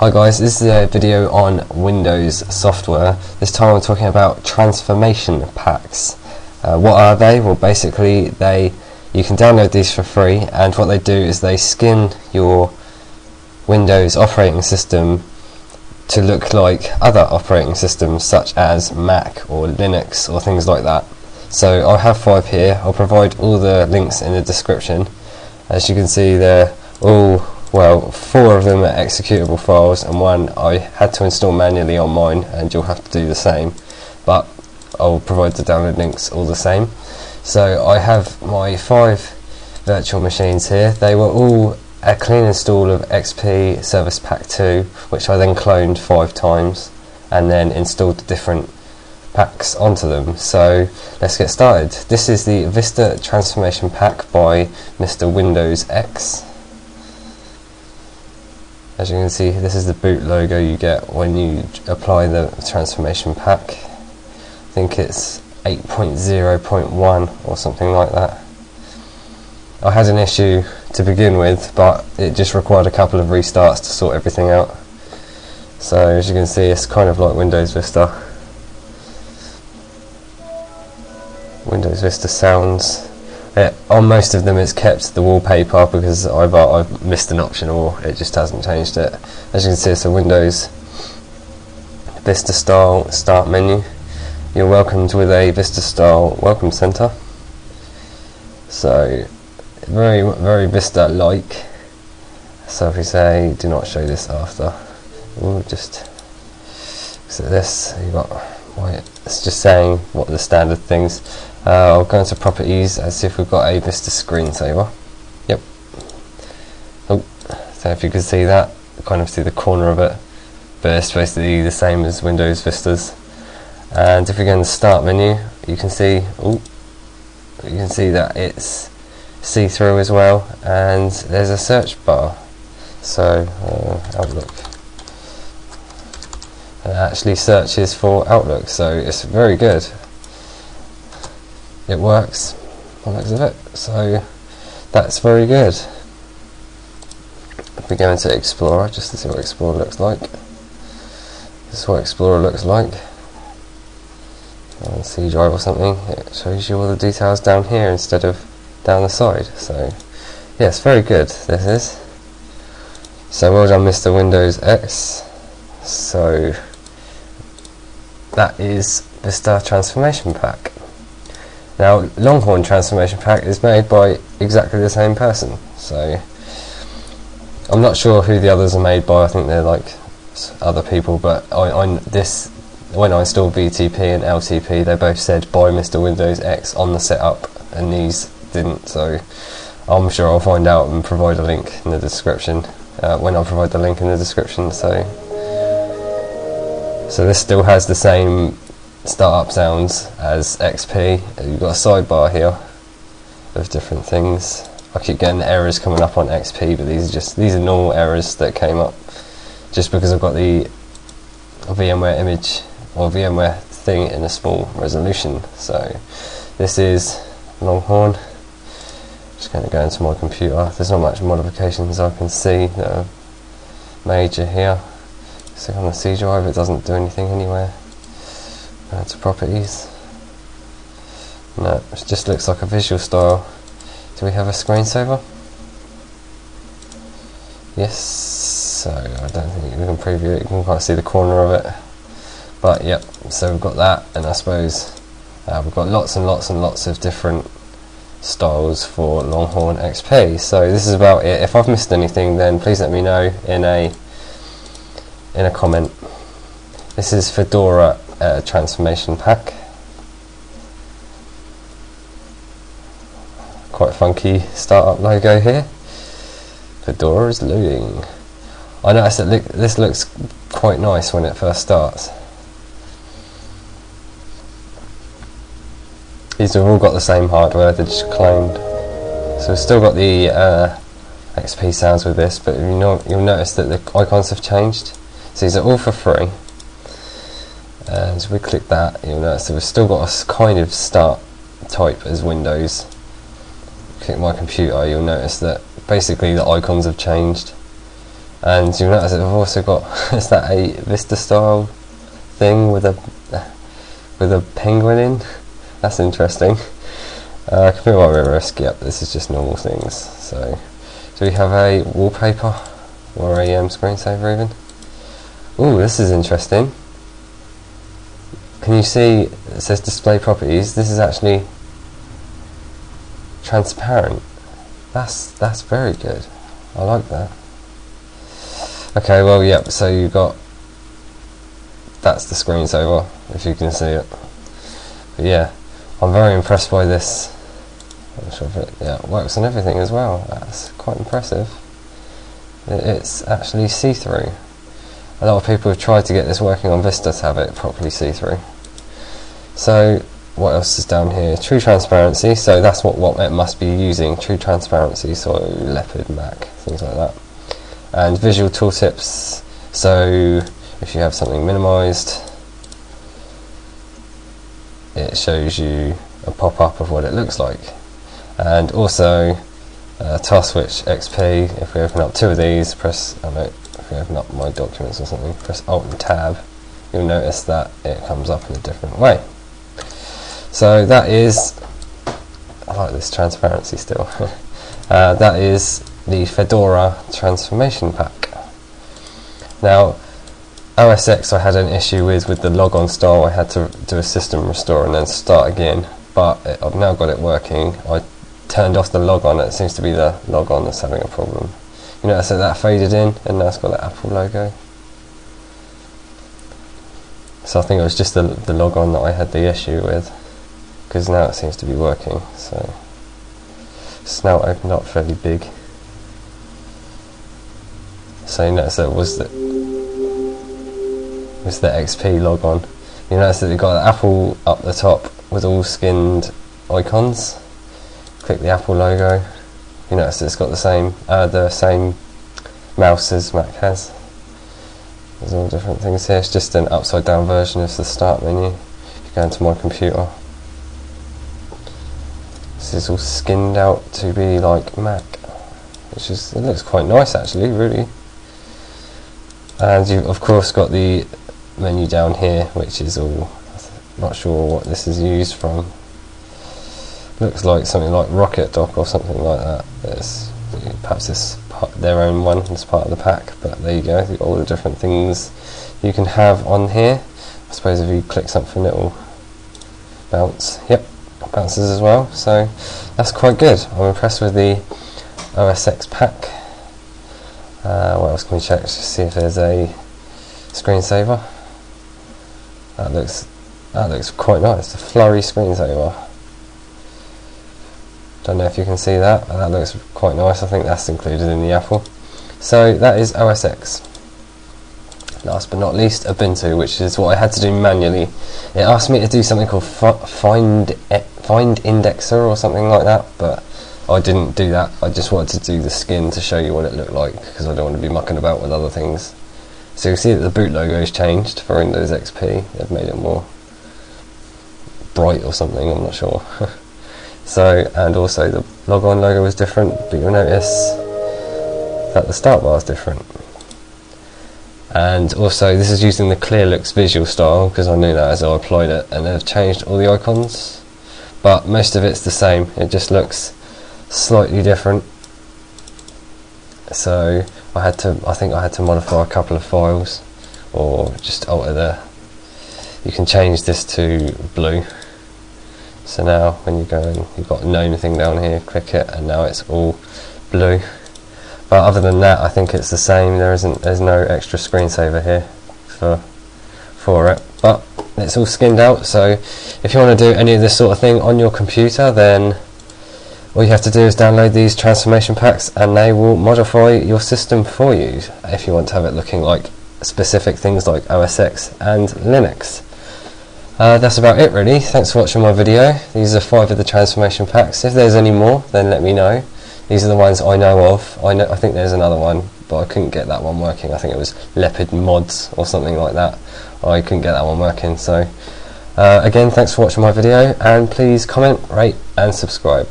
Hi guys, this is a video on Windows software. This time I'm talking about transformation packs. Uh, what are they? Well basically they you can download these for free and what they do is they skin your Windows operating system to look like other operating systems such as Mac or Linux or things like that. So I have five here. I'll provide all the links in the description. As you can see they're all well, four of them are executable files and one I had to install manually on mine and you'll have to do the same. But I'll provide the download links all the same. So I have my five virtual machines here. They were all a clean install of XP Service Pack 2 which I then cloned five times and then installed the different packs onto them. So let's get started. This is the Vista Transformation Pack by Mr. Windows X as you can see this is the boot logo you get when you apply the transformation pack. I think it's 8.0.1 or something like that. I had an issue to begin with but it just required a couple of restarts to sort everything out. So as you can see it's kind of like Windows Vista. Windows Vista sounds it, on most of them it's kept the wallpaper because either uh, I've missed an option or it just hasn't changed it. As you can see it's a Windows Vista style start menu. You're welcomed with a Vista style welcome center. So very very Vista like. So if we say do not show this after, we'll just so this you got it's just saying what the standard things uh, I'll go into properties and see if we've got a Vista screensaver. Yep. Oh, so if you can see that, kind of see the corner of it, but it's basically the same as Windows Vistas. And if we go in the Start menu, you can see, oh, you can see that it's see-through as well, and there's a search bar. So uh, Outlook. It actually searches for Outlook, so it's very good it works on looks of it so that's very good. If we go into Explorer just to see what Explorer looks like. This is what Explorer looks like. On C drive or something it shows you all the details down here instead of down the side so yes very good this is. So well done Mr Windows X. So that is Vista Transformation Pack now, Longhorn Transformation Pack is made by exactly the same person, so I'm not sure who the others are made by. I think they're like other people, but on this when I installed VTP and LTP, they both said by Mr. Windows X on the setup, and these didn't. So I'm sure I'll find out and provide a link in the description uh, when I provide the link in the description. So so this still has the same startup sounds as XP. You've got a sidebar here of different things. I keep getting errors coming up on XP, but these are just these are normal errors that came up just because I've got the VMware image or VMware thing in a small resolution. So this is Longhorn. Just going to go into my computer. There's not much modifications I can see that are major here. So on the C drive, it doesn't do anything anywhere. Add to properties. No, it just looks like a visual style. Do we have a screensaver? Yes, so I don't think we can preview it, you can quite see the corner of it. But yep, so we've got that, and I suppose uh, we've got lots and lots and lots of different styles for Longhorn XP. So this is about it. If I've missed anything, then please let me know in a in a comment. This is Fedora uh, transformation pack. Quite funky startup logo here. Fedora is loading. I noticed that this looks quite nice when it first starts. These have all got the same hardware, they're just cloned. So we've still got the uh, XP sounds with this, but you know, you'll notice that the icons have changed. So these are all for free and we click that you'll notice that we've still got a kind of start type as Windows. Click my computer you'll notice that basically the icons have changed. And you'll notice that I've also got is that a Vista style thing with a with a penguin in? That's interesting. Uh, can be a bit risky yep this is just normal things so. Do we have a wallpaper or a um, screensaver even? Oh this is interesting can you see it says display properties. This is actually transparent. That's that's very good. I like that. Okay well yep so you got that's the screensaver if you can see it. But yeah I'm very impressed by this. I'm sure if it yeah, works on everything as well. That's quite impressive. It's actually see-through a lot of people have tried to get this working on Vista to have it properly see-through so what else is down here? True transparency, so that's what, it must be using, true transparency, so leopard, Mac, things like that. And visual tooltips, so if you have something minimized, it shows you a pop-up of what it looks like. And also, uh, task switch XP, if we open up two of these, press, oh no, if we open up my documents or something, press Alt and Tab, you'll notice that it comes up in a different way. So that is, I like this transparency still, uh, that is the Fedora transformation pack. Now, OS X I had an issue with with the logon style, I had to do a system restore and then start again, but it, I've now got it working. I turned off the logon, it seems to be the logon that's having a problem. You know, so that faded in and now it's got the Apple logo. So I think it was just the, the logon that I had the issue with because now it seems to be working so. It's now opened up fairly big. So you notice that was the was the XP logon you notice that they've got the apple up the top with all skinned icons. Click the apple logo you notice it's got the same uh, the same mouse as Mac has there's all different things here it's just an upside down version of the start menu if you go into my computer this is all skinned out to be like Mac, which is it looks quite nice actually, really. And you've of course got the menu down here, which is all not sure what this is used from. Looks like something like Rocket Dock or something like that. It's, perhaps it's their own one as part of the pack, but there you go. all the different things you can have on here. I suppose if you click something, it will bounce. Yep bounces as well so that's quite good I'm impressed with the OS X pack uh, what else can we check to see if there's a screensaver that looks that looks quite nice a flurry screensaver don't know if you can see that that looks quite nice. I think that's included in the Apple. So that is OS X last but not least Ubuntu which is what I had to do manually. It asked me to do something called find find indexer or something like that but I didn't do that. I just wanted to do the skin to show you what it looked like because I don't want to be mucking about with other things. So you see that the boot logo has changed for Windows XP they've made it more bright or something I'm not sure so and also the logon logo is different but you'll notice that the start bar is different. And also this is using the ClearLooks visual style because I knew that as I applied it and they've changed all the icons. But most of it's the same it just looks slightly different. So I had to I think I had to modify a couple of files or just alter the you can change this to blue so now when you go and you've got a GNOME thing down here click it and now it's all blue. But other than that I think it's the same. There isn't there's no extra screensaver here for for it. But it's all skinned out so if you want to do any of this sort of thing on your computer then all you have to do is download these transformation packs and they will modify your system for you if you want to have it looking like specific things like OS X and Linux. Uh, that's about it really, thanks for watching my video. These are five of the transformation packs. If there's any more then let me know. These are the ones I know of. I know I think there's another one, but I couldn't get that one working. I think it was Leopard Mods or something like that. I couldn't get that one working. So uh, again, thanks for watching my video, and please comment, rate, and subscribe.